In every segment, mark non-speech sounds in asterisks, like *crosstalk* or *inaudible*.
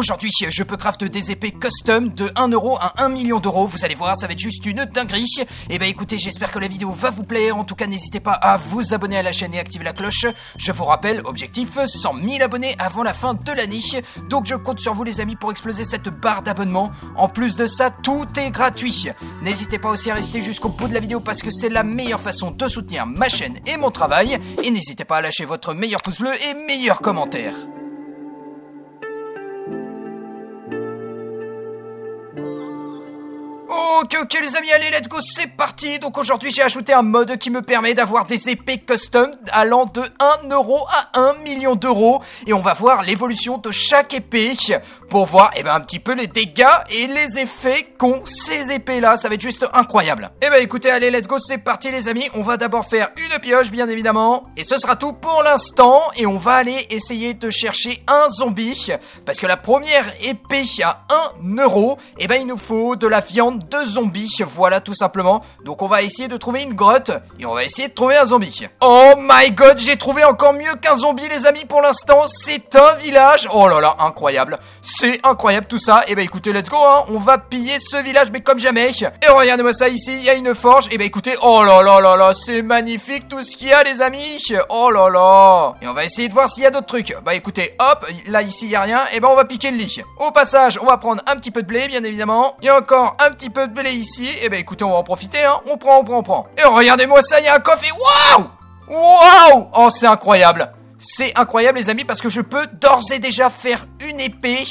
Aujourd'hui, je peux craft des épées custom de 1 euro à 1 million d'euros. Vous allez voir, ça va être juste une dinguerie. Et bah écoutez, j'espère que la vidéo va vous plaire. En tout cas, n'hésitez pas à vous abonner à la chaîne et activer la cloche. Je vous rappelle, objectif 100 000 abonnés avant la fin de l'année. Donc je compte sur vous les amis pour exploser cette barre d'abonnement. En plus de ça, tout est gratuit. N'hésitez pas aussi à rester jusqu'au bout de la vidéo parce que c'est la meilleure façon de soutenir ma chaîne et mon travail. Et n'hésitez pas à lâcher votre meilleur pouce bleu et meilleur commentaire. Ok, ok les amis, allez, let's go, c'est parti Donc aujourd'hui j'ai ajouté un mode qui me permet d'avoir des épées custom allant de 1 euro à 1 million d'euros. Et on va voir l'évolution de chaque épée pour voir eh ben, un petit peu les dégâts et les effets qu'ont ces épées là. Ça va être juste incroyable. Et eh ben écoutez, allez, let's go, c'est parti les amis. On va d'abord faire une pioche bien évidemment. Et ce sera tout pour l'instant. Et on va aller essayer de chercher un zombie. Parce que la première épée à 1 euro, et eh ben il nous faut de la viande de zombies, voilà tout simplement. Donc on va essayer de trouver une grotte et on va essayer de trouver un zombie. Oh my god, j'ai trouvé encore mieux qu'un zombie les amis pour l'instant, c'est un village. Oh là là, incroyable. C'est incroyable tout ça. Et eh bah ben, écoutez, let's go, hein. on va piller ce village mais comme jamais. Et regardez-moi ça ici, il y a une forge. Et eh bah ben, écoutez, oh là là là là, c'est magnifique tout ce qu'il y a les amis. Oh là là. Et on va essayer de voir s'il y a d'autres trucs. Bah écoutez, hop, là ici il y a rien. Et eh ben on va piquer le lit. Au passage, on va prendre un petit peu de blé bien évidemment. A encore un petit peu de ici. Et eh ben écoutez, on va en profiter, hein. On prend, on prend, on prend. Et regardez-moi ça, il y a un coffre et waouh Waouh Oh, c'est incroyable c'est incroyable les amis parce que je peux d'ores et déjà faire une épée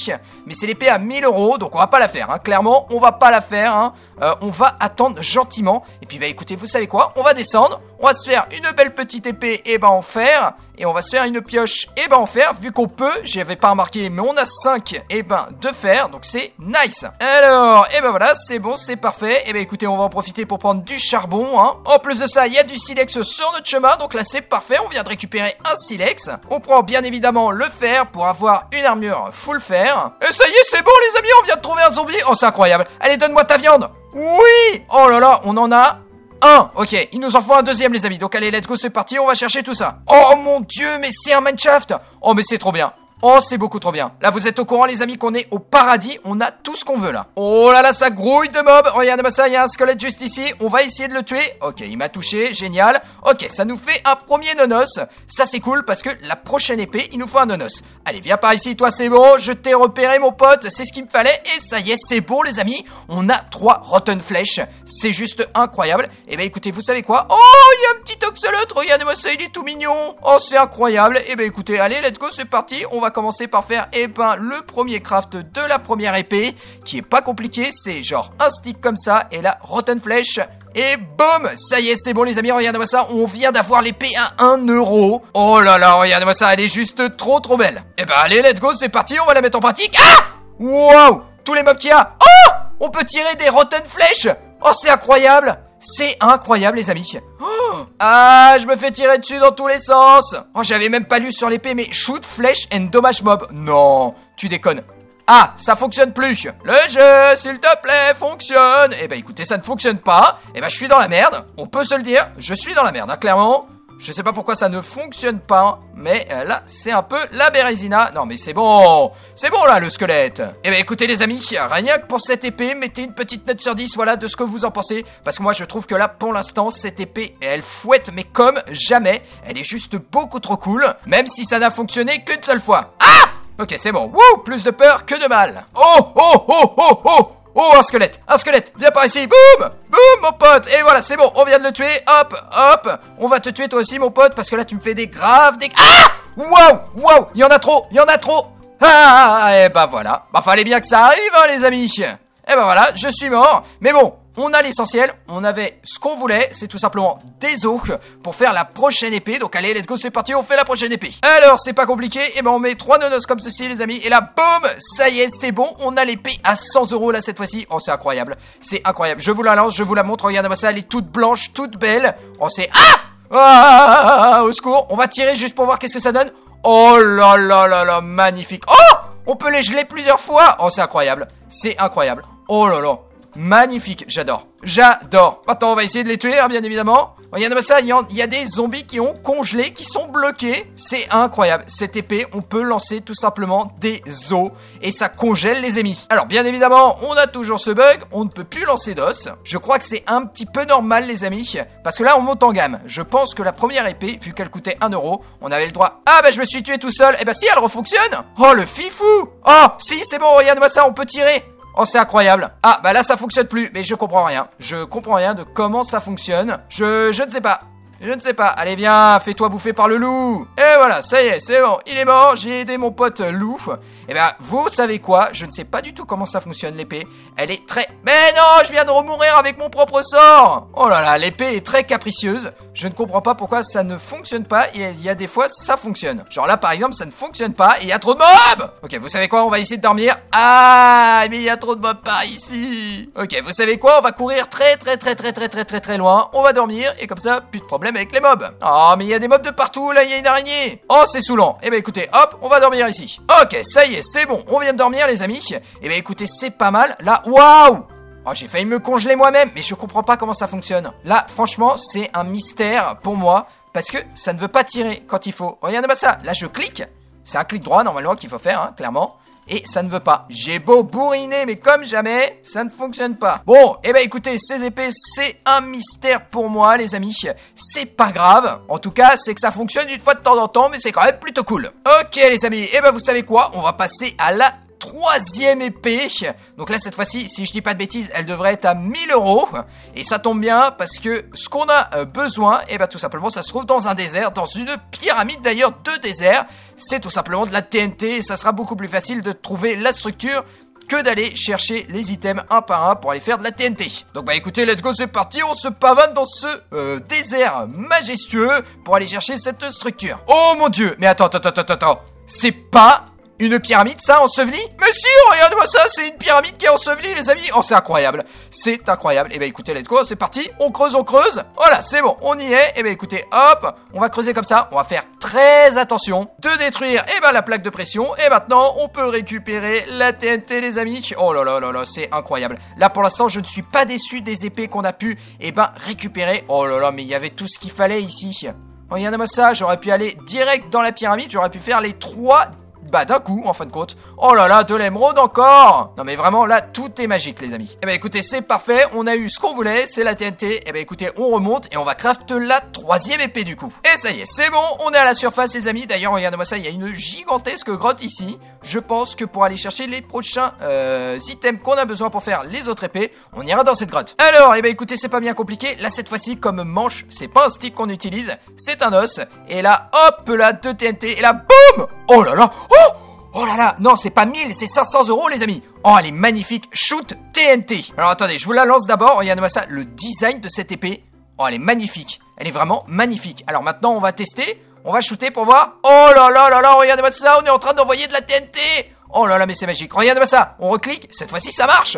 Mais c'est l'épée à 1000 euros donc on va pas la faire hein. Clairement on va pas la faire hein. Euh, On va attendre gentiment Et puis bah écoutez vous savez quoi? On va descendre On va se faire une belle petite épée et ben en fer et on va se faire une pioche et ben en fer vu qu'on peut, j'avais pas remarqué mais on a 5 et ben de fer donc c'est nice. Alors et ben voilà c'est bon c'est parfait et ben écoutez on va en profiter pour prendre du charbon hein. En plus de ça il y a du silex sur notre chemin donc là c'est parfait on vient de récupérer un silex. On prend bien évidemment le fer pour avoir une armure full fer. Et ça y est c'est bon les amis on vient de trouver un zombie Oh c'est incroyable Allez donne-moi ta viande oui Oh là là, on en a un Ok, il nous en faut un deuxième les amis. Donc allez, let's go, c'est parti, on va chercher tout ça. Oh mon dieu, mais c'est un mineshaft Oh mais c'est trop bien. Oh, c'est beaucoup trop bien. Là, vous êtes au courant, les amis, qu'on est au paradis. On a tout ce qu'on veut, là. Oh là là, ça grouille de mobs. Regardez-moi ça, il y a un squelette juste ici. On va essayer de le tuer. Ok, il m'a touché. Génial. Ok, ça nous fait un premier nonos. Ça, c'est cool parce que la prochaine épée, il nous faut un nonos. Allez, viens par ici, toi, c'est bon. Je t'ai repéré, mon pote. C'est ce qu'il me fallait. Et ça y est, c'est bon, les amis. On a trois rotten flèches. C'est juste incroyable. Et eh ben, écoutez, vous savez quoi? Oh, il y a un petit oxalote. Regardez-moi ça, il est tout mignon. Oh, c'est incroyable. Et eh ben, écoutez, allez, let's go, c'est parti. Commencer par faire eh ben, le premier craft de la première épée, qui est pas compliqué, c'est genre un stick comme ça, et la rotten flèche. Et boum Ça y est, c'est bon les amis, regardez-moi ça, on vient d'avoir l'épée à 1 euro. Oh là là, regardez-moi ça, elle est juste trop trop belle. Et eh ben allez, let's go, c'est parti, on va la mettre en pratique. Ah Wow Tous les mobs qu'il y a. Oh On peut tirer des rotten flèches Oh, c'est incroyable c'est incroyable les amis oh Ah, je me fais tirer dessus dans tous les sens Oh, j'avais même pas lu sur l'épée, mais shoot, flèche and dommage mob. Non, tu déconnes. Ah, ça fonctionne plus. Le jeu, s'il te plaît, fonctionne. Eh ben écoutez, ça ne fonctionne pas. Eh ben je suis dans la merde. On peut se le dire. Je suis dans la merde, hein, clairement. Je sais pas pourquoi ça ne fonctionne pas, mais euh, là, c'est un peu la bérésina. Non, mais c'est bon, c'est bon là, le squelette. Eh ben, écoutez les amis, rien que pour cette épée, mettez une petite note sur 10, voilà, de ce que vous en pensez. Parce que moi, je trouve que là, pour l'instant, cette épée, elle fouette, mais comme jamais. Elle est juste beaucoup trop cool, même si ça n'a fonctionné qu'une seule fois. Ah Ok, c'est bon. Wouh, plus de peur que de mal. Oh, oh, oh, oh, oh Oh, un squelette Un squelette Viens par ici Boum Boum, mon pote Et voilà, c'est bon, on vient de le tuer. Hop, hop On va te tuer toi aussi, mon pote, parce que là, tu me fais des graves... Des... Ah Wow Wow Il y en a trop Il y en a trop Ah Et bah voilà. Bah fallait bien que ça arrive, hein, les amis Et bah voilà, je suis mort. Mais bon, on a l'essentiel, on avait ce qu'on voulait, c'est tout simplement des os pour faire la prochaine épée. Donc allez, let's go, c'est parti, on fait la prochaine épée. Alors, c'est pas compliqué, et ben on met trois nonos comme ceci les amis, et là, boum, ça y est, c'est bon, on a l'épée à 100 euros là cette fois-ci. Oh, c'est incroyable, c'est incroyable. Je vous la lance, je vous la montre, regardez-moi ça, elle est toute blanche, toute belle. Oh, c'est... Ah ah, au secours, on va tirer juste pour voir qu'est-ce que ça donne. Oh là là là là, magnifique. Oh On peut les geler plusieurs fois. Oh, c'est incroyable. C'est incroyable. Oh là là. Magnifique, j'adore. J'adore. Maintenant, on va essayer de les tuer, hein, bien évidemment. Regardez-moi ça, il y, a des zombies qui ont congelé, qui sont bloqués. C'est incroyable. Cette épée, on peut lancer tout simplement des os et ça congèle les ennemis. Alors bien évidemment, on a toujours ce bug, on ne peut plus lancer d'os. Je crois que c'est un petit peu normal les amis, parce que là on monte en gamme. Je pense que la première épée, vu qu'elle coûtait 1 euro, on avait le droit... Ah bah je me suis tué tout seul, et bah si elle refonctionne Oh le fifou Oh si c'est bon, regarde-moi ça, on peut tirer Oh c'est incroyable. Ah bah là ça fonctionne plus. Mais je comprends rien. Je comprends rien de comment ça fonctionne. Je, je ne sais pas je ne sais pas. Allez, viens, fais-toi bouffer par le loup. Et voilà, ça y est, c'est bon. Il est mort. J'ai aidé mon pote loup. Et ben, vous savez quoi? Je ne sais pas du tout comment ça fonctionne l'épée. Elle est très. Mais non, je viens de remourir avec mon propre sort. Oh là là, l'épée est très capricieuse. Je ne comprends pas pourquoi ça ne fonctionne pas. Et il y a des fois, ça fonctionne. Genre là, par exemple, ça ne fonctionne pas. Et il y a trop de mobs. Ok, vous savez quoi? On va essayer de dormir. Ah, mais il y a trop de mobs par ici. Ok, vous savez quoi? On va courir très très très très très très très très loin. On va dormir et comme ça, plus de problème avec les mobs. Oh, mais il y a des mobs de partout. Là, il y a une araignée. Oh, c'est saoulant. Eh ben écoutez, hop, on va dormir ici. Ok, ça y est, c'est bon. On vient de dormir, les amis. Eh ben écoutez, c'est pas mal. Là, waouh Oh, j'ai failli me congeler moi-même, mais je comprends pas comment ça fonctionne. Là, franchement, c'est un mystère pour moi, parce que ça ne veut pas tirer quand il faut. Regardez-moi ça. Là, je clique. C'est un clic droit, normalement, qu'il faut faire, hein, clairement. Et ça ne veut pas. J'ai beau bourriner, mais comme jamais, ça ne fonctionne pas. Bon, eh ben écoutez, ces épées, c'est un mystère pour moi, les amis. C'est pas grave. En tout cas, c'est que ça fonctionne une fois de temps en temps, mais c'est quand même plutôt cool. Ok, les amis, eh ben vous savez quoi? On va passer à la troisième épée. Donc là, cette fois-ci, si je dis pas de bêtises, elle devrait être à 1000 euros. Et ça tombe bien parce que ce qu'on a euh, besoin, et bah tout simplement, ça se trouve dans un désert, dans une pyramide d'ailleurs de désert. C'est tout simplement de la TNT et ça sera beaucoup plus facile de trouver la structure que d'aller chercher les items un par un pour aller faire de la TNT. Donc bah écoutez, let's go, c'est parti, on se pavane dans ce euh, désert majestueux pour aller chercher cette structure. Oh mon dieu, mais attends, attends, attends, attends, c'est pas une pyramide, ça, ensevelie Mais si, regarde-moi ça, c'est une pyramide qui est ensevelie, les amis Oh, c'est incroyable C'est incroyable. Eh ben, écoutez, let's go, c'est parti. On creuse, on creuse. Voilà, c'est bon, on y est. Eh ben, écoutez, hop, on va creuser comme ça. On va faire très attention de détruire, eh ben, la plaque de pression. Et maintenant, on peut récupérer la TNT, les amis. Oh là là là là, c'est incroyable. Là, pour l'instant, je ne suis pas déçu des épées qu'on a pu, eh ben, récupérer. Oh là là, mais il y avait tout ce qu'il fallait ici. Regardez-moi ça, j'aurais pu aller direct dans la pyramide, j'aurais pu faire les trois bah d'un coup en fin de compte. Oh là là, de l'émeraude encore Non mais vraiment là, tout est magique les amis. Eh ben écoutez, c'est parfait, on a eu ce qu'on voulait, c'est la TNT. Eh ben écoutez, on remonte et on va craft la troisième épée du coup. Et ça y est, c'est bon, on est à la surface les amis. D'ailleurs, regardez-moi ça, il y a une gigantesque grotte ici. Je pense que pour aller chercher les prochains euh, items qu'on a besoin pour faire les autres épées, on ira dans cette grotte. Alors, eh ben écoutez, c'est pas bien compliqué. Là cette fois-ci, comme manche, c'est pas un stick qu'on utilise, c'est un os. Et là, hop là, deux TNT. Et là, boum Oh là là Oh Oh là là, non, c'est pas 1000, c'est 500 euros, les amis. Oh, elle est magnifique. Shoot TNT. Alors attendez, je vous la lance d'abord. Regardez-moi ça, le design de cette épée. Oh, elle est magnifique. Elle est vraiment magnifique. Alors maintenant, on va tester. On va shooter pour voir. Oh là là là là, regardez-moi ça, on est en train d'envoyer de la TNT. Oh là là, mais c'est magique. Regardez-moi ça. On reclique. Cette fois-ci, ça marche.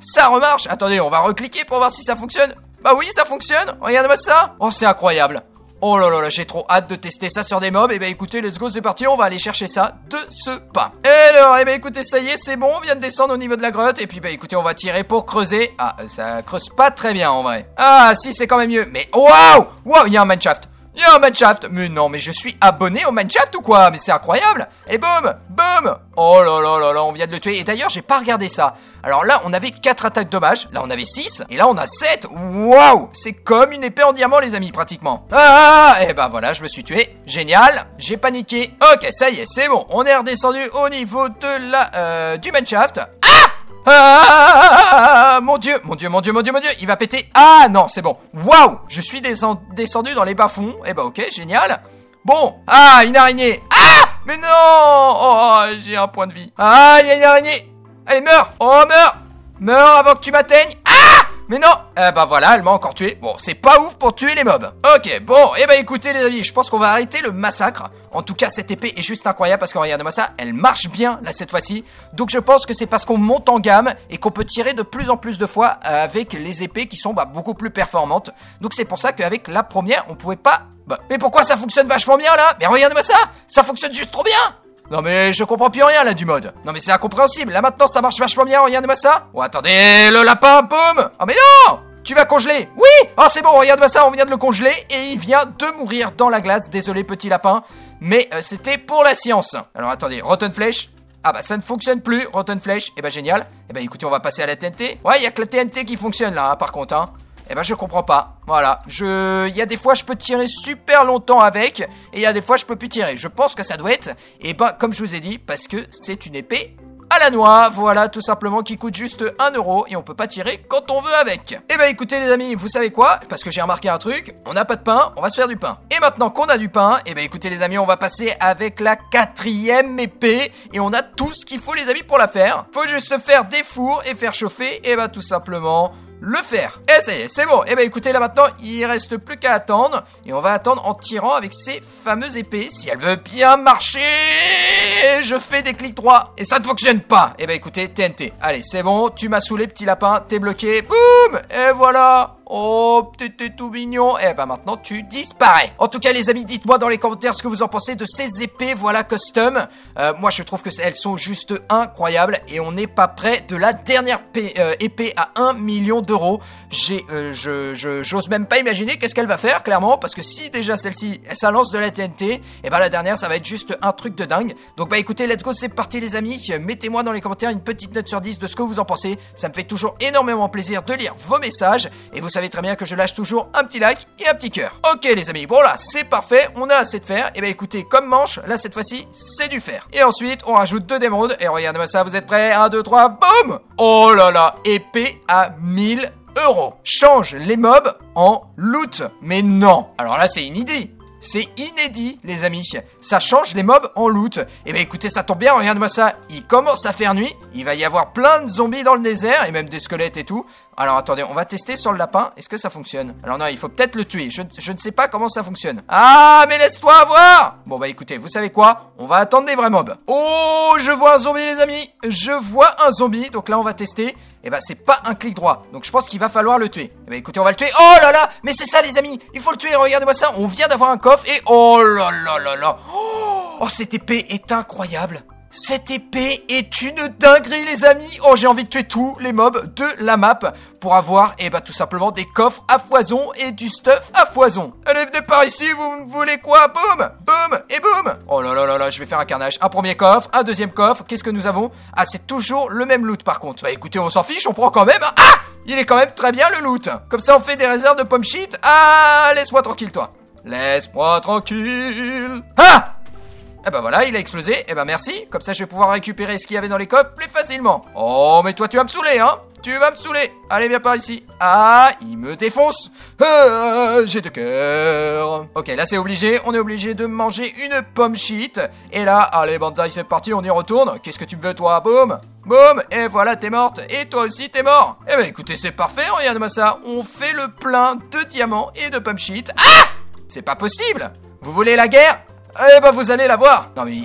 Ça remarche. Attendez, on va recliquer pour voir si ça fonctionne. Bah oui, ça fonctionne. Regardez-moi ça. Oh, c'est incroyable. Oh là là j'ai trop hâte de tester ça sur des mobs. Et bah écoutez, let's go, c'est parti, on va aller chercher ça de ce pas. Et alors, et bah écoutez, ça y est, c'est bon, on vient de descendre au niveau de la grotte. Et puis bah écoutez, on va tirer pour creuser. Ah, ça creuse pas très bien en vrai. Ah, si, c'est quand même mieux. Mais waouh Waouh, il y a un mineshaft. Il y a un mineshaft Mais non, mais je suis abonné au mineshaft ou quoi? Mais c'est incroyable Et boum Boum Oh là là là là, on vient de le tuer. Et d'ailleurs, j'ai pas regardé ça. Alors là, on avait 4 attaques dommages. Là, on avait 6. Et là, on a 7. Waouh C'est comme une épée en diamant, les amis, pratiquement. Ah Et ben voilà, je me suis tué. Génial. J'ai paniqué. Ok, ça y est, c'est bon. On est redescendu au niveau de la... Euh, du mineshaft. Ah ah Mon dieu, mon dieu, mon dieu, mon dieu, mon dieu, il va péter. Ah non, c'est bon. Waouh Je suis descend- descendu dans les bas-fonds. Eh ben ok, génial. Bon, ah, une araignée. Ah Mais non Oh, j'ai un point de vie. Ah, il y a une araignée. Allez, meurs Oh, meurs Meurs avant que tu m'atteignes. Mais non Eh ben voilà, elle m'a encore tué. Bon, c'est pas ouf pour tuer les mobs. Ok, bon, eh ben écoutez les amis, je pense qu'on va arrêter le massacre. En tout cas, cette épée est juste incroyable parce que regardez-moi ça, elle marche bien là cette fois-ci. Donc je pense que c'est parce qu'on monte en gamme et qu'on peut tirer de plus en plus de fois avec les épées qui sont bah, beaucoup plus performantes. Donc c'est pour ça qu'avec la première, on pouvait pas... Bah, mais pourquoi ça fonctionne vachement bien là? Mais regardez-moi ça Ça fonctionne juste trop bien non mais je comprends plus rien là du mode. Non mais c'est incompréhensible. Là maintenant ça marche vachement bien, regardez-moi ça. Oh attendez, le lapin, boum Oh mais non Tu vas congeler Oui Oh c'est bon, regarde-moi ça, on vient de le congeler et il vient de mourir dans la glace. Désolé petit lapin, mais euh, c'était pour la science. Alors attendez, Rotten Flèche ah bah ça ne fonctionne plus, Rotten Flèche. Eh bah génial. Eh bah écoutez, on va passer à la TNT. Ouais, il a que la TNT qui fonctionne là, hein, par contre. Hein. Eh ben je comprends pas. Voilà, je il y a des fois je peux tirer super longtemps avec et il y a des fois je peux plus tirer. Je pense que ça doit être et eh ben comme je vous ai dit parce que c'est une épée à la noix, voilà, tout simplement, qui coûte juste 1 euro et on peut pas tirer quand on veut avec. Et eh bah ben, écoutez les amis, vous savez quoi? Parce que j'ai remarqué un truc, on n'a pas de pain, on va se faire du pain. Et maintenant qu'on a du pain, et eh bah ben, écoutez les amis, on va passer avec la quatrième épée et on a tout ce qu'il faut les amis pour la faire. Faut juste faire des fours et faire chauffer, et bah tout simplement le faire. Et ça y est, c'est bon. Et bah écoutez, là maintenant, il reste plus qu'à attendre. Et on va attendre en tirant avec ces fameuses épées. Si elle veut bien marcher, je fais des clics droits. Et ça ne fonctionne pas. Et bah écoutez, TNT. Allez, c'est bon, tu m'as saoulé, petit lapin. T'es bloqué. Boum Et voilà Oh, t'étais tout mignon. Eh ben maintenant, tu disparais. En tout cas, les amis, dites-moi dans les commentaires ce que vous en pensez de ces épées, voilà, custom. Euh, moi, je trouve que elles sont juste incroyables et on n'est pas près de la dernière euh, épée à 1 million d'euros. J'ai, euh, je, j'ose même pas imaginer qu'est-ce qu'elle va faire, clairement, parce que si déjà celle-ci, ça lance de la TNT, et eh ben la dernière, ça va être juste un truc de dingue. Donc bah écoutez, let's go, c'est parti les amis. Mettez-moi dans les commentaires une petite note sur 10 de ce que vous en pensez. Ça me fait toujours énormément plaisir de lire vos messages et vous savez très bien que je lâche toujours un petit like et un petit cœur. Ok les amis, bon là, c'est parfait, on a assez de fer. Et eh bah écoutez, comme manche, là cette fois-ci, c'est du fer. Et ensuite, on rajoute deux d'émeraude. Et regardez-moi ça, vous êtes prêts? 1, 2, 3, boum Oh là là, épée à 1000 euros. Change les mobs en loot. Mais non Alors là, c'est une idée. C'est inédit, les amis. Ça change les mobs en loot. Eh ben écoutez, ça tombe bien, regarde-moi ça. Il commence à faire nuit. Il va y avoir plein de zombies dans le désert et même des squelettes et tout. Alors attendez, on va tester sur le lapin. Est-ce que ça fonctionne? Alors non, il faut peut-être le tuer. Je, ne sais pas comment ça fonctionne. Ah, mais laisse-toi avoir Bon bah écoutez, vous savez quoi? On va attendre des vrais mobs. Oh, je vois un zombie les amis. Je vois un zombie. Donc là, on va tester. Eh bah c'est pas un clic droit. Donc je pense qu'il va falloir le tuer. Eh bah écoutez, on va le tuer. Oh là là Mais c'est ça les amis Il faut le tuer, regardez-moi ça. On vient d'avoir un coffre et... Oh là là là là Oh, cette épée est incroyable cette épée est une dinguerie les amis Oh j'ai envie de tuer tous les mobs de la map pour avoir eh bah tout simplement des coffres à foison et du stuff à foison. Allez venez par ici, vous voulez quoi? Boum! Boum! Et boum! Oh là là là là, je vais faire un carnage. Un premier coffre, un deuxième coffre, qu'est-ce que nous avons? Ah c'est toujours le même loot par contre. Bah écoutez on s'en fiche, on prend quand même... Ah! Il est quand même très bien le loot. Comme ça on fait des réserves de pomme shit. Ah laisse-moi tranquille toi. Laisse-moi tranquille. Ah eh ben voilà, il a explosé. Eh ben merci. Comme ça, je vais pouvoir récupérer ce qu'il y avait dans les coffres plus facilement. Oh, mais toi, tu vas me saouler, hein Tu vas me saouler. Allez, viens par ici. Ah, il me défonce. Ah, j'ai de cœur. Ok, là, c'est obligé. On est obligé de manger une pomme shit. Et là, allez, Banzai, c'est parti, on y retourne. Qu'est-ce que tu veux, toi Boum? Boum Et voilà, t'es morte. Et toi aussi, t'es mort. Eh ben, écoutez, c'est parfait. Regarde-moi ça. On fait le plein de diamants et de pomme shit. Ah C'est pas possible Vous voulez la guerre? Eh ben vous allez la voir Non mais...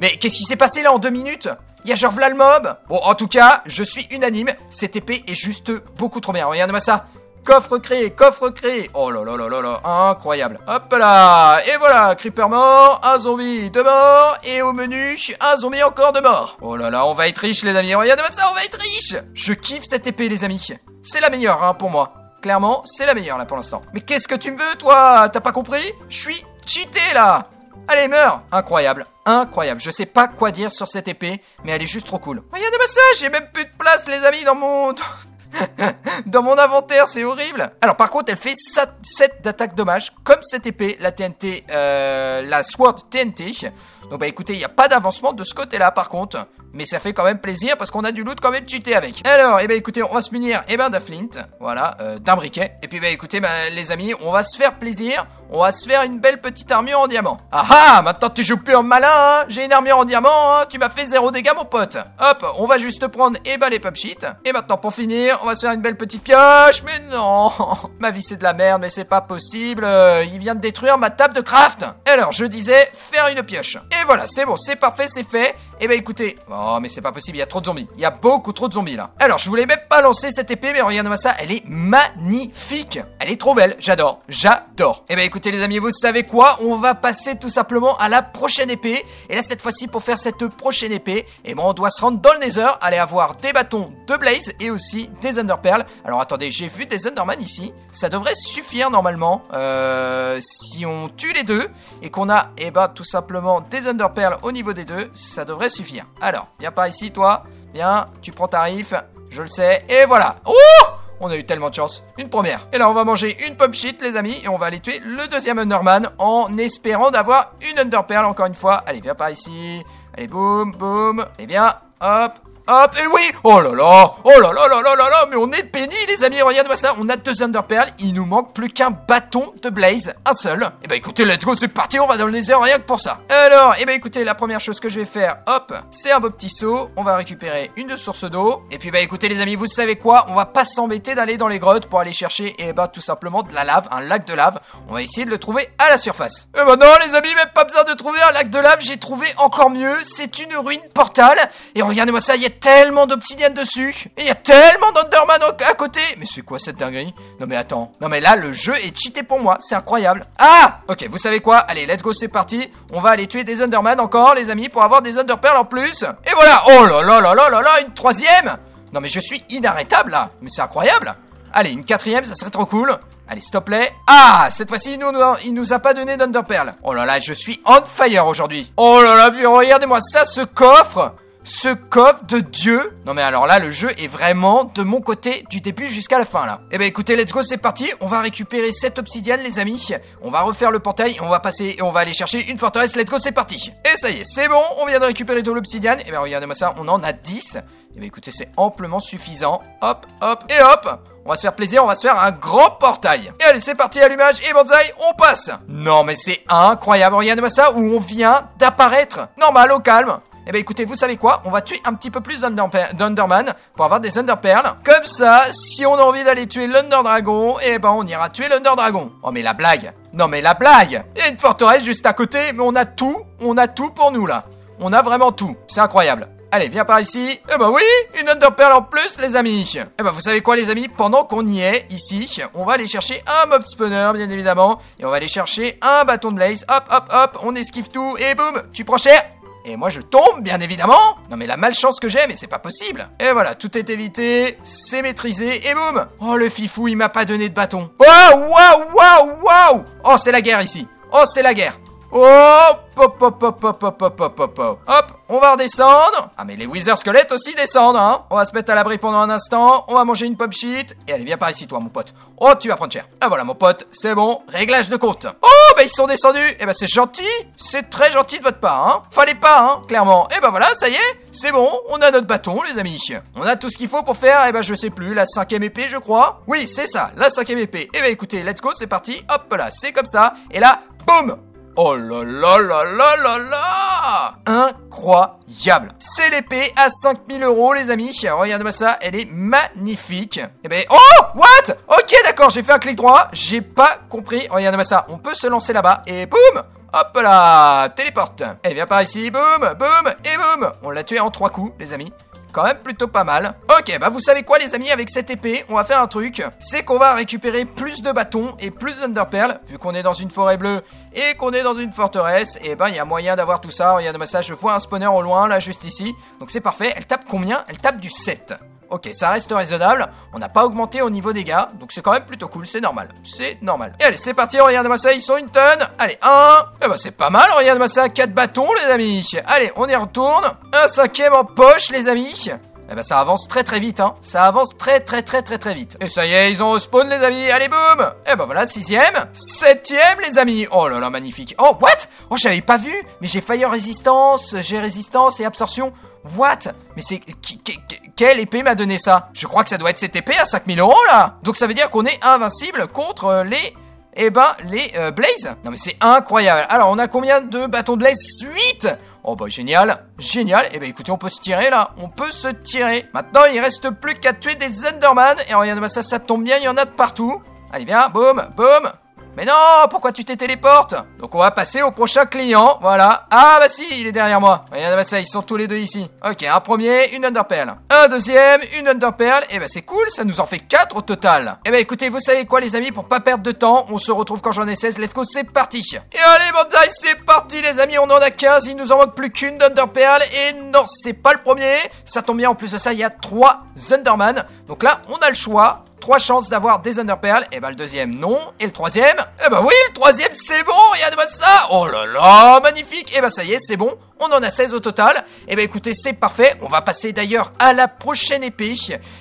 Mais qu'est-ce qui s'est passé là en deux minutes? Il y a genre v'là le mob Bon, en tout cas, je suis unanime. Cette épée est juste beaucoup trop bien. Regarde-moi ça. Coffre créé, coffre créé. Oh là là là là là, incroyable. Hop là, et voilà, creeper mort, un zombie de mort, et au menu, un zombie encore de mort. Oh là là, on va être riche les amis, regardez-moi ça, on va être riche. Je kiffe cette épée les amis. C'est la meilleure hein, pour moi. Clairement, c'est la meilleure là pour l'instant. Mais qu'est-ce que tu me veux toi? T'as pas compris? Je suis cheaté là Allez, meurs Incroyable, incroyable. Je sais pas quoi dire sur cette épée, mais elle est juste trop cool. Regardez-moi ça, j'ai même plus de place, les amis, dans mon... *laughs* dans mon inventaire, c'est horrible. Alors par contre, elle fait 7 d'attaque dommage, comme cette épée, la TNT, euh, la Sword TNT. Donc bah écoutez, il n'y a pas d'avancement de ce côté-là par contre. Mais ça fait quand même plaisir parce qu'on a du loot quand même cheaté avec. Alors, eh ben écoutez, on va se munir eh ben d'un flint, voilà, euh, d'un briquet. Et puis bah écoutez, bah, les amis, on va se faire plaisir. On va se faire une belle petite armure en diamant. Ah ah, maintenant tu joues plus en malin, hein J'ai une armure en diamant, hein Tu m'as fait zéro dégâts, mon pote. Hop, on va juste prendre eh ben les sheets. Et maintenant pour finir, on va se faire une belle petite pioche. Mais non, *laughs* ma vie c'est de la merde, mais c'est pas possible. Il vient de détruire ma table de craft. Alors, je disais faire une pioche. Et voilà, c'est bon, c'est parfait, c'est fait. Eh ben écoutez, oh mais c'est pas possible, il y a trop de zombies. Il y a beaucoup trop de zombies là. Alors je voulais même pas lancer cette épée, mais regardez-moi ça, elle est magnifique. Elle est trop belle, j'adore, j'adore. Eh ben écoutez les amis, vous savez quoi? On va passer tout simplement à la prochaine épée. Et là cette fois-ci pour faire cette prochaine épée, eh ben on doit se rendre dans le Nether, aller avoir des bâtons de Blaze et aussi des Underpearls. Alors attendez, j'ai vu des Enderman ici. Ça devrait suffire normalement euh, si on tue les deux et qu'on a eh ben tout simplement des Underpearls au niveau des deux, ça devrait suffire. Alors, viens par ici, toi. Viens, tu prends ta riff. Je le sais. Et voilà. Oh on a eu tellement de chance. Une première. Et là, on va manger une pop shit, les amis. Et on va aller tuer le deuxième Underman en espérant d'avoir une Underpearl encore une fois. Allez, viens par ici. Allez, boum, boum. Et viens. Hop. Hop, et oui Oh là là Oh là là là là là là Mais on est bénis les amis, regardez-moi ça On a deux Underpearls, il nous manque plus qu'un bâton de Blaze, un seul. Et eh bah ben, écoutez, let's go, c'est parti, on va dans le nether rien que pour ça. Alors, et eh bah ben, écoutez, la première chose que je vais faire, hop, c'est un beau petit saut On va récupérer une de source d'eau Et puis bah écoutez les amis, vous savez quoi On va pas s'embêter d'aller dans les grottes pour aller chercher, et eh bah tout simplement de la lave, un lac de lave On va essayer de le trouver à la surface. Et bah non les amis, même pas besoin de trouver un lac de lave, j'ai trouvé encore mieux C'est une ruine portale Et regardez-moi ça, il y a tellement d'obsidienne dessus. Et il y a tellement d'Underman à côté. Mais c'est quoi cette dinguerie? Non mais attends. Non mais là, le jeu est cheaté pour moi. C'est incroyable. Ah Ok, vous savez quoi? Allez, let's go, c'est parti. On va aller tuer des Underman encore, les amis, pour avoir des Underpearls en plus. Et voilà Oh là là là là là là Une troisième Non mais je suis inarrêtable. Mais c'est incroyable. Allez, une quatrième, ça serait trop cool. Allez, stop play. Ah, cette fois-ci, il nous, il nous a pas donné d'Underpearl. Oh là là, je suis on fire aujourd'hui. Oh là là, regardez-moi ça, ce coffre ce coffre de Dieu. Non mais alors là, le jeu est vraiment de mon côté du début jusqu'à la fin là. Eh ben écoutez, let's go, c'est parti. On va récupérer cette obsidienne, les amis. On va refaire le portail, on va passer et on va aller chercher une forteresse. Let's go, c'est parti. Et ça y est, c'est bon, on vient de récupérer de l'obsidienne. Eh ben regardez-moi ça, on en a 10. Eh ben écoutez, c'est amplement suffisant. Hop, hop et hop. On va se faire plaisir, on va se faire un grand portail. Et allez, c'est parti, allumage et bonsaï, on passe. Non, mais c'est incroyable. Regardez-moi ça, où on vient d'apparaître. Normal, au calme. Eh ben écoutez, vous savez quoi? On va tuer un petit peu plus d'Underman pour avoir des Underpearls. Comme ça, si on a envie d'aller tuer l'Underdragon, eh ben on ira tuer l'Underdragon. Oh mais la blague Non mais la blague Il y a une forteresse juste à côté, mais on a tout, on a tout pour nous là. On a vraiment tout. C'est incroyable. Allez, viens par ici. Eh ben oui, une Underpearl en plus, les amis. Eh ben vous savez quoi, les amis? Pendant qu'on y est, ici, on va aller chercher un mob spawner, bien évidemment. Et on va aller chercher un bâton de blaze. Hop, hop, hop, on esquive tout. Et boum, tu prends cher. Et moi je tombe, bien évidemment. Non mais la malchance que j'ai, mais c'est pas possible. Et voilà, tout est évité, c'est maîtrisé, et boum. Oh le fifou, il m'a pas donné de bâton. Waouh, waouh, waouh, waouh Oh c'est la guerre ici. Oh c'est la guerre Hop, hop, hop, hop, hop, hop, hop, hop, hop. Hop, on va redescendre. Ah, mais les Wither squelettes aussi descendent, hein. On va se mettre à l'abri pendant un instant. On va manger une pop sheet. Et allez, viens par ici, toi, mon pote. Oh, tu vas prendre cher. Ah, voilà, mon pote, c'est bon. Réglage de compte. Oh, bah, ils sont descendus. Eh ben, c'est gentil. C'est très gentil de votre part, hein. Fallait pas, hein, clairement. Eh ben voilà, ça y est. C'est bon. On a notre bâton, les amis. On a tout ce qu'il faut pour faire, eh ben, je sais plus, la cinquième épée, je crois. Oui, c'est ça, la cinquième épée. Eh ben, écoutez, let's go, c'est parti. Hop là, c'est comme ça. Et là, boum Oh là là là là là là. Incroyable. C'est l'épée à 5000 euros les amis. Regardez-moi ça, elle est magnifique. Eh ben... Oh What? Ok d'accord, j'ai fait un clic droit, j'ai pas compris. Regardez-moi ça, on peut se lancer là-bas et boum! Hop là Téléporte. Et eh, viens par ici, boum, boum et boum. On l'a tué en trois coups les amis quand même plutôt pas mal. Ok, bah vous savez quoi les amis, avec cette épée, on va faire un truc. C'est qu'on va récupérer plus de bâtons et plus d'Underpearl, vu qu'on est dans une forêt bleue et qu'on est dans une forteresse. Et ben il y a moyen d'avoir tout ça. Regardez-moi ça, je vois un spawner au loin, là, juste ici. Donc c'est parfait. Elle tape combien? Elle tape du 7. Ok, ça reste raisonnable. On n'a pas augmenté au niveau des gars. Donc c'est quand même plutôt cool. C'est normal. C'est normal. Et allez, c'est parti. Regardez-moi ça. Ils sont une tonne. Allez, un. Eh ben, c'est pas mal. Regardez-moi ça. Quatre bâtons, les amis. Allez, on y retourne. Un cinquième en poche, les amis. Eh ben ça avance très très vite, hein. Ça avance très très très très très vite. Et ça y est, ils ont spawn les amis. Allez, boum Eh ben voilà, sixième. Septième, les amis. Oh là là, magnifique. Oh, what? Oh, j'avais pas vu. Mais j'ai fire résistance, j'ai résistance et absorption. What? Mais c'est... Quelle épée m'a donné ça? Je crois que ça doit être cette épée à 5000 euros, là. Donc ça veut dire qu'on est invincible contre euh, les... Eh ben, les euh, Blaze. Non mais c'est incroyable. Alors, on a combien de bâtons de Blaze? 8 Oh bah génial, génial. Eh bah écoutez, on peut se tirer là, on peut se tirer. Maintenant, il reste plus qu'à tuer des Enderman. Et regardez, ça, ça tombe bien, il y en a partout. Allez, viens, boum, boum. Mais non, pourquoi tu t'es téléportes? Donc on va passer au prochain client, voilà. Ah bah si, il est derrière moi. Regardez ça, ils sont tous les deux ici. Ok, un premier, une Underpearl. Un deuxième, une Underpearl. Et eh bah c'est cool, ça nous en fait 4 au total. Et eh bah écoutez, vous savez quoi les amis, pour pas perdre de temps, on se retrouve quand j'en ai 16. Let's go, c'est parti. Et allez, Bandai, c'est parti les amis, on en a 15, il nous en manque plus qu'une Underpearl. Et non, c'est pas le premier. Ça tombe bien, en plus de ça, il y a 3 Underman. Donc là, on a le choix trois chances d'avoir des Underpearls. Et bah le deuxième, non. Et le troisième Eh bah oui, le troisième, c'est bon, regardez-moi ça Oh là là, magnifique Et bah ça y est, c'est bon, on en a 16 au total. Et bah écoutez, c'est parfait. On va passer d'ailleurs à la prochaine épée.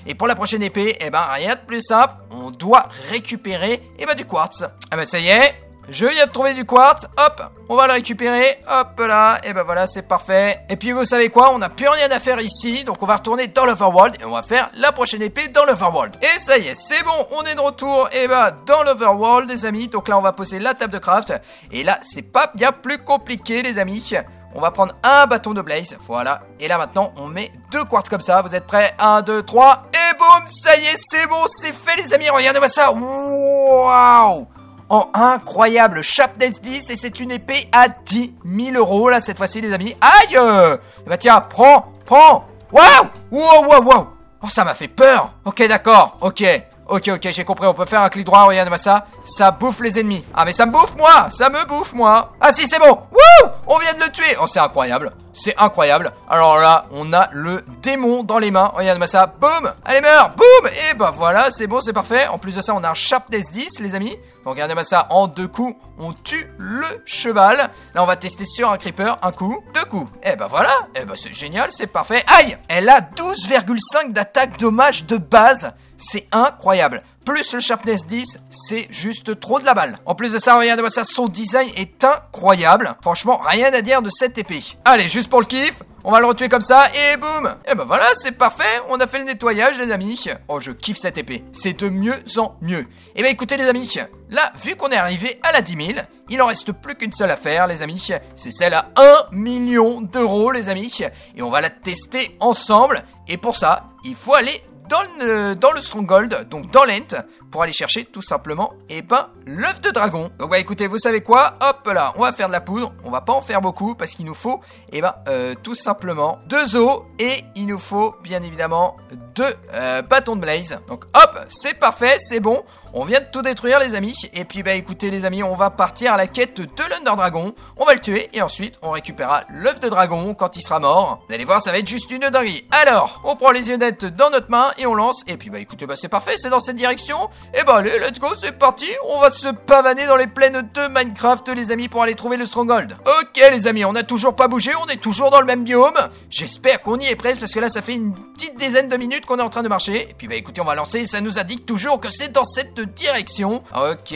Et pour la prochaine épée, eh bah rien de plus simple. On doit récupérer, et bah du quartz. Eh bah ça y est, je viens de trouver du quartz, hop, on va le récupérer, hop là, et ben voilà, c'est parfait. Et puis vous savez quoi, on n'a plus rien à faire ici, donc on va retourner dans l'Overworld et on va faire la prochaine épée dans l'Overworld. Et ça y est, c'est bon, on est de retour, et ben dans l'Overworld les amis, donc là on va poser la table de craft, et là c'est pas bien plus compliqué les amis. On va prendre un bâton de blaze, voilà. Et là maintenant, on met deux quartz comme ça. Vous êtes prêts? 1, 2, 3. Et boum, ça y est, c'est bon, c'est fait les amis. Regardez-moi ça. Waouh en incroyable sharpness 10 et c'est une épée à 10 000 euros là cette fois-ci les amis. Aïe Bah tiens, prends, prends Waouh Wow, wow, wow Oh ça m'a fait peur Ok d'accord, ok. Ok, ok, j'ai compris, on peut faire un clic droit, regardez-moi ça. Ça bouffe les ennemis. Ah, mais ça me bouffe, moi Ça me bouffe, moi Ah si, c'est bon Wouh On vient de le tuer Oh, c'est incroyable. C'est incroyable. Alors là, on a le démon dans les mains. Regardez-moi ça. Boum Allez, meurs Boum Et bah voilà, c'est bon, c'est parfait. En plus de ça, on a un Sharpness 10, les amis. Donc regardez-moi ça, en deux coups, on tue le cheval. Là, on va tester sur un creeper, un coup, deux coups. Eh bah voilà, eh bah c'est génial, c'est parfait. Aïe Elle a 12,5 d'attaque dommage de base. C'est incroyable. Plus le sharpness 10, c'est juste trop de la balle. En plus de ça, regardez-moi ça, son design est incroyable. Franchement, rien à dire de cette épée. Allez, juste pour le kiff, on va le retuer comme ça et boum Et eh ben voilà, c'est parfait, on a fait le nettoyage les amis. Oh, je kiffe cette épée, c'est de mieux en mieux. Et eh ben écoutez les amis, là, vu qu'on est arrivé à la 10 000, il en reste plus qu'une seule affaire les amis. C'est celle à 1 million d'euros les amis. Et on va la tester ensemble. Et pour ça, il faut aller dans le, dans le Stronghold, donc dans l'Ent, pour aller chercher tout simplement, et eh ben, l'œuf de dragon. Donc bah écoutez, vous savez quoi? Hop là, on va faire de la poudre, on va pas en faire beaucoup parce qu'il nous faut, et eh ben, euh, tout simplement deux os, et il nous faut bien évidemment deux euh, bâtons de blaze. Donc hop, c'est parfait, c'est bon. On vient de tout détruire les amis. Et puis bah écoutez les amis, on va partir à la quête de l'Under Dragon. On va le tuer et ensuite on récupérera l'œuf de dragon quand il sera mort. Vous allez voir, ça va être juste une dinguerie. Alors, on prend les nettes dans notre main et on lance. Et puis bah écoutez, bah c'est parfait, c'est dans cette direction. Et bah allez, let's go, c'est parti. On va se pavaner dans les plaines de Minecraft les amis pour aller trouver le Stronghold. Ok les amis, on n'a toujours pas bougé, on est toujours dans le même biome. J'espère qu'on y est presque parce que là ça fait une petite dizaine de minutes qu'on est en train de marcher. Et puis bah écoutez, on va lancer, ça nous indique toujours que c'est dans cette direction. Ok,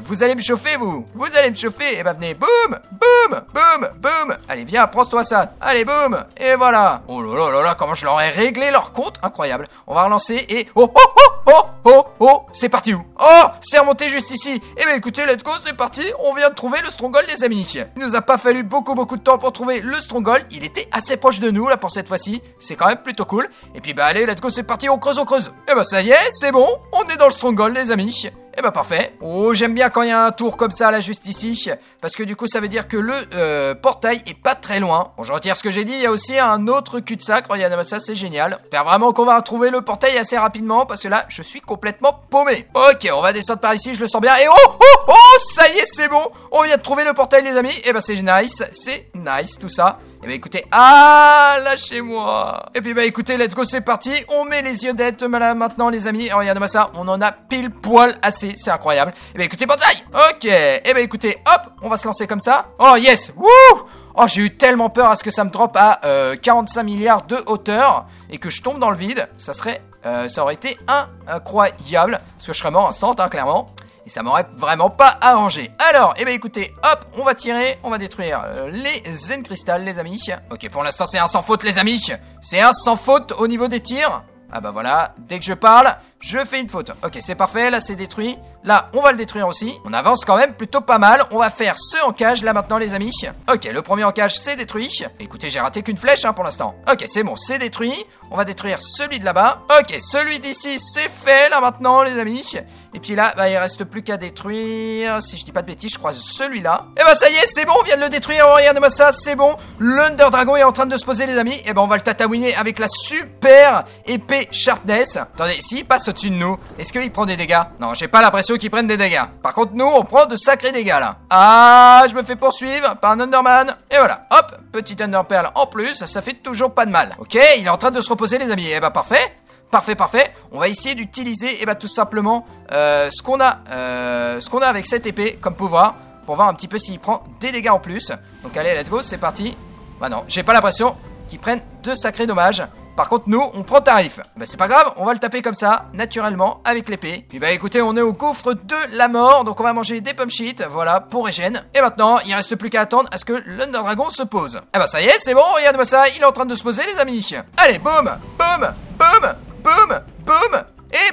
vous allez me chauffer vous Vous allez me chauffer Et eh bah venez, boum, boum, boum, boum. Allez viens, prends-toi ça. Allez boum, et voilà. Oh là là là là, comment je leur ai réglé leur compte Incroyable. On va relancer et... Oh oh oh oh oh oh C'est parti où? Oh C'est remonté juste ici. Eh bah écoutez, let's go, c'est parti. On vient de trouver le Stronghold les amis. Il nous a pas fallu beaucoup beaucoup de temps pour trouver le Stronghold. Il était assez proche de nous là pour cette fois-ci. C'est quand même plutôt cool. Et puis bah allez, let's go, c'est parti, on creuse, on creuse. Eh bah ça y est, c'est bon, on est dans le stronghold les amis. Eh bah parfait. Oh, j'aime bien quand il y a un tour comme ça là juste ici. Parce que du coup ça veut dire que le euh, portail est pas très loin. Bon je retire ce que j'ai dit, il y a aussi un autre cul-de-sac. Regardez ça c'est génial. J'espère vraiment qu'on va trouver le portail assez rapidement. Parce que là je suis complètement paumé. Ok on va descendre par ici, je le sens bien. Et oh oh oh ça y est c'est bon. On vient de trouver le portail les amis. Et bah c'est nice, c'est nice tout ça. Et eh bah écoutez, ah, lâchez-moi. Et puis bah écoutez, let's go, c'est parti. On met les iodettes maintenant les amis. Oh, Regardez-moi ça, on en a pile poil assez, c'est incroyable. Et eh bah écoutez, bonsaï. Ok, et eh bah écoutez, hop, on va se lancer comme ça. Oh yes, wouh. Oh j'ai eu tellement peur à ce que ça me drop à 45 euh, milliards de hauteur Et que je tombe dans le vide, ça serait... Euh, ça aurait été incroyable. Parce que je serais mort instant, hein, clairement et ça m'aurait vraiment pas arrangé. Alors, eh ben écoutez, hop, on va tirer, on va détruire euh, les Zen Crystal, les amis. Ok, pour l'instant, c'est un sans faute, les amis. C'est un sans faute au niveau des tirs. Ah bah voilà, dès que je parle, Je fais une faute. Ok, c'est parfait. Là, c'est détruit. Là, on va le détruire aussi. On avance quand même plutôt pas mal. On va faire ce en cage là maintenant, les amis. Ok, le premier en cage, c'est détruit. Écoutez, j'ai raté qu'une flèche hein, pour l'instant. Ok, c'est bon, c'est détruit. On va détruire celui de là-bas. Ok, celui d'ici, c'est fait là maintenant, les amis. Et puis là, bah, il reste plus qu'à détruire. Si je dis pas de bêtises, je crois celui-là. Et bah, ça y est, c'est bon, on vient de le détruire. Oh, regardez-moi ça, c'est bon. L'Under Dragon est en train de se poser, les amis. Et ben, on va le tatouiner avec la super épée Sharpness. Attendez, s'il passe au-dessus de nous, est-ce qu'il prend des dégâts? Non, j'ai pas l'impression qu'il prenne des dégâts. Par contre, nous, on prend de sacrés dégâts là. Ah, je me fais poursuivre par un Underman. Et voilà, hop, petit Underpearl en plus, ça fait toujours pas de mal. Ok, il est en train de se reposer, les amis. Et bah, parfait. Parfait, parfait. On va essayer d'utiliser, et eh bah, tout simplement, euh, ce qu'on a, euh, ce qu'on a avec cette épée comme pouvoir pour voir un petit peu s'il prend des dégâts en plus. Donc allez, let's go, c'est parti. Bah non, j'ai pas l'impression qu'il prenne de sacrés dommages. Par contre, nous, on prend tarif. Bah, c'est pas grave, on va le taper comme ça, naturellement, avec l'épée. Puis bah écoutez, on est au gouffre de la mort, donc on va manger des pommes shit, voilà, pour régène. Et maintenant, il reste plus qu'à attendre à ce que l'Under Dragon se pose. Eh bah ça y est, c'est bon, regarde-moi ça, il est en train de se poser, les amis. Allez, boum, boum, boum, boum, boum,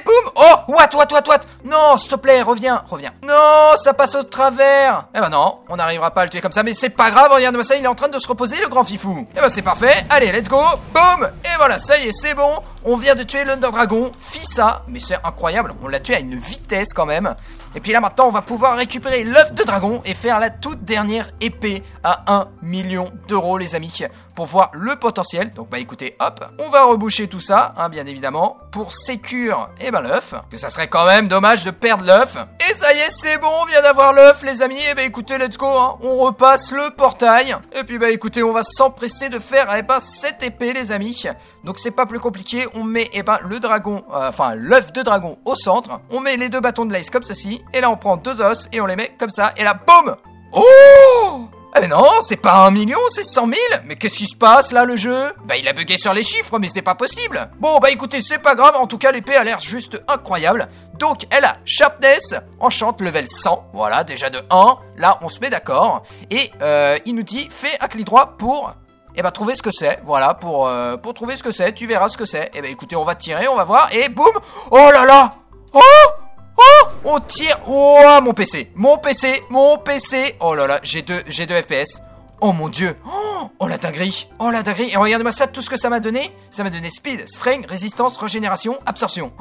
boum Oh What, what, what, what? Non, s'il te plaît, reviens, reviens. Non, ça passe au travers. Eh ben non, on n'arrivera pas à le tuer comme ça, mais c'est pas grave, regarde-moi ça, il est en train de se reposer, le grand fifou. Eh ben c'est parfait, allez, let's go. Boum. Et voilà, ça y est, c'est bon, on vient de tuer l'Under Dragon, ça, mais c'est incroyable, on l'a tué à une vitesse quand même. Et puis là maintenant, on va pouvoir récupérer l'œuf de dragon et faire la toute dernière épée à 1 million d'euros, les amis, pour voir le potentiel. Donc bah écoutez, hop, on va reboucher tout ça, hein, bien évidemment, pour sécure, et eh ben l'œuf, que ça serait quand même dommage de perdre l'œuf. Et ça y est, c'est bon, on vient d'avoir l'œuf, les amis. Et bah écoutez, let's go, hein. on repasse le portail. Et puis bah écoutez, on va s'empresser de faire, eh ben cette épée, les amis. Donc c'est pas plus compliqué, on met, et eh ben le dragon, euh, enfin l'œuf de dragon au centre. On met les deux bâtons de l'ice comme ceci. Et là, on prend deux os et on les met comme ça. Et là, boum Oh eh non, c'est pas un million, c'est cent mille Mais qu'est-ce qui se passe là, le jeu? Bah il a bugué sur les chiffres, mais c'est pas possible Bon, bah écoutez, c'est pas grave, en tout cas l'épée a l'air juste incroyable. Donc elle a Sharpness, enchante level 100, voilà, déjà de 1, là on se met d'accord. Et euh, dit, fais un clic droit pour... Et eh bah trouver ce que c'est, voilà, pour, euh, pour trouver ce que c'est, tu verras ce que c'est. Et eh bah écoutez, on va tirer, on va voir, et boum Oh là là Oh Oh On tire Oh mon PC Mon PC Mon PC Oh là là, j'ai deux, j'ai deux FPS. Oh mon dieu Oh, oh la dinguerie Oh la dinguerie Et regardez-moi ça, tout ce que ça m'a donné Ça m'a donné speed, strength, résistance, régénération, absorption.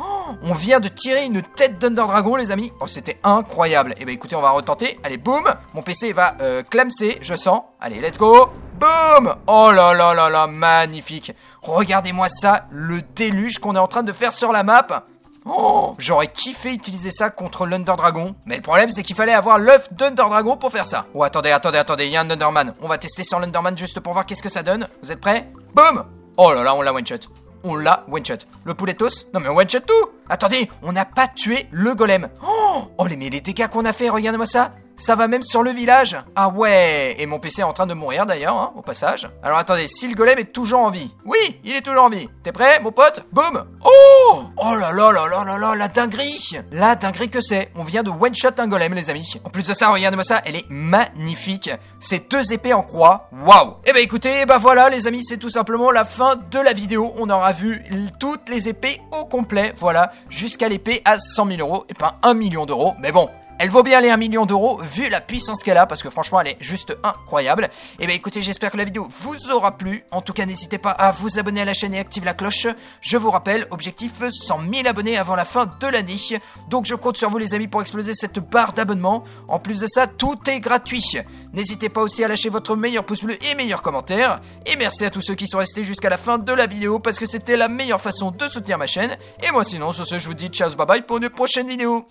On vient de tirer une tête d'Under Dragon, les amis. Oh, c'était incroyable. Et eh bah ben, écoutez, on va retenter. Allez, boum Mon PC va euh, clamser, je sens. Allez, let's go Boum Oh là là là là, magnifique Regardez-moi ça, le déluge qu'on est en train de faire sur la map Oh, j'aurais kiffé utiliser ça contre l'Under Dragon. Mais le problème, c'est qu'il fallait avoir l'œuf d'Under Dragon pour faire ça. Oh, attendez, attendez, attendez, il y a un Underman. On va tester sur l'Underman juste pour voir qu'est-ce que ça donne. Vous êtes prêts? Boum Oh là là, on l'a one-shot. On l'a one-shot. Le pouletos Non mais on one-shot tout Attendez, on n'a pas tué le golem. Oh, oh mais les dégâts qu'on a fait, regardez-moi ça ça va même sur le village Ah ouais Et mon PC est en train de mourir d'ailleurs, hein, au passage. Alors attendez, si le golem est toujours en vie. Oui, il est toujours en vie. T'es prêt, mon pote Boum Oh Oh là là là là là là, la dinguerie La dinguerie que c'est On vient de one-shot un golem, les amis. En plus de ça, regardez-moi ça, elle est magnifique. C'est deux épées en croix. Waouh Eh ben écoutez, bah voilà, les amis, c'est tout simplement la fin de la vidéo. On aura vu toutes les épées au complet, voilà, jusqu'à l'épée à 100 000 euros, et pas 1 million d'euros. Mais bon, elle vaut bien les 1 million d'euros vu la puissance qu'elle a parce que franchement elle est juste incroyable. Et eh bien écoutez j'espère que la vidéo vous aura plu. En tout cas n'hésitez pas à vous abonner à la chaîne et activer la cloche. Je vous rappelle objectif 100 000 abonnés avant la fin de l'année. Donc je compte sur vous les amis pour exploser cette barre d'abonnement. En plus de ça tout est gratuit. N'hésitez pas aussi à lâcher votre meilleur pouce bleu et meilleur commentaire. Et merci à tous ceux qui sont restés jusqu'à la fin de la vidéo parce que c'était la meilleure façon de soutenir ma chaîne. Et moi sinon sur ce je vous dis ciao bye bye pour une prochaine vidéo.